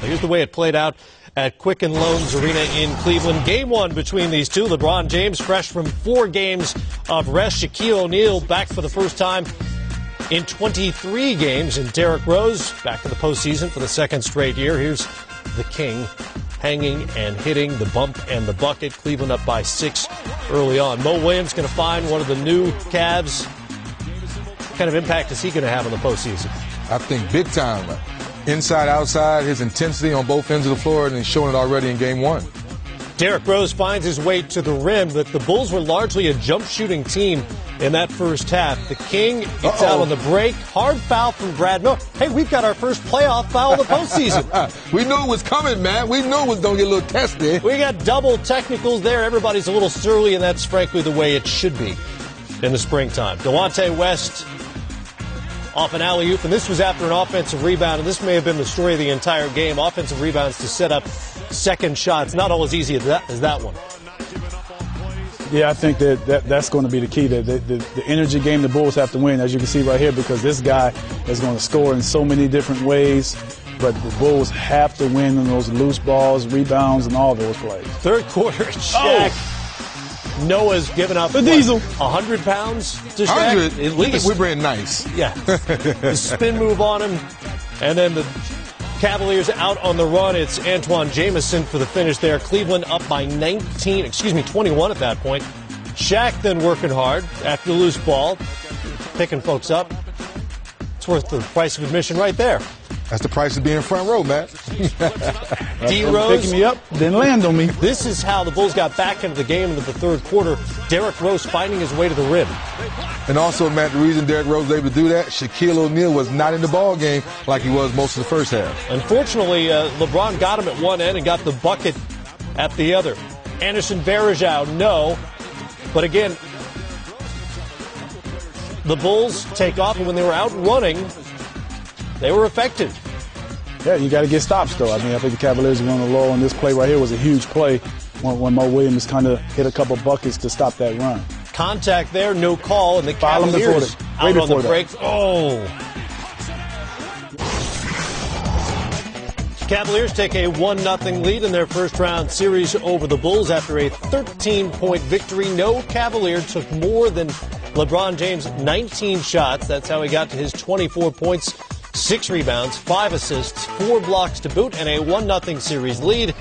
Here's the way it played out at Quicken Loans Arena in Cleveland. Game one between these two. LeBron James, fresh from four games of rest. Shaquille O'Neal back for the first time in 23 games. And Derrick Rose back to the postseason for the second straight year. Here's the King hanging and hitting the bump and the bucket. Cleveland up by six early on. Mo Williams going to find one of the new Cavs. What kind of impact is he going to have on the postseason? I think big time. Inside, outside, his intensity on both ends of the floor, and he's showing it already in game one. Derrick Rose finds his way to the rim, but the Bulls were largely a jump shooting team in that first half. The King gets Uh-oh. out on the break. Hard foul from Brad Miller. Hey, we've got our first playoff foul of the postseason. we knew it was coming, man. We knew it was going to get a little testy. We got double technicals there. Everybody's a little surly, and that's frankly the way it should be in the springtime. Delonte West off an alley oop, and this was after an offensive rebound, and this may have been the story of the entire game. Offensive rebounds to set up second shots, not all as easy as that, as that one. Yeah, I think that, that that's going to be the key. The, the, the, energy game the Bulls have to win, as you can see right here, because this guy is going to score in so many different ways. But the Bulls have to win in those loose balls, rebounds, and all those plays. Third quarter, Shaq. Oh. Noah's given up the diesel. hundred pounds to Shaq, at least. We're being nice. Yeah, the spin move on him, and then the Cavaliers out on the run. It's Antoine Jamison for the finish there. Cleveland up by 19, excuse me, 21 at that point. Shaq then working hard after the loose ball, picking folks up. It's worth the price of admission right there. That's the price of being front row, Matt. D Rose picking me up, then land on me. This is how the Bulls got back into the game in the third quarter. Derrick Rose finding his way to the rim. And also, Matt, the reason Derrick Rose was able to do that, Shaquille O'Neal was not in the ball game like he was most of the first half. Unfortunately, uh, LeBron got him at one end and got the bucket at the other. Anderson Varejao, no. But again, the Bulls take off, and when they were out running, they were effective. Yeah, you got to get stops, though. I mean, I think the Cavaliers won the low, and this play right here was a huge play when, when Mo Williams kind of hit a couple buckets to stop that run. Contact there, no call, and the Cavaliers out on the break. That. Oh. Cavaliers take a 1 0 lead in their first round series over the Bulls after a 13 point victory. No Cavalier took more than LeBron James 19 shots. That's how he got to his 24 points six rebounds, five assists, four blocks to boot, and a 1 0 series lead.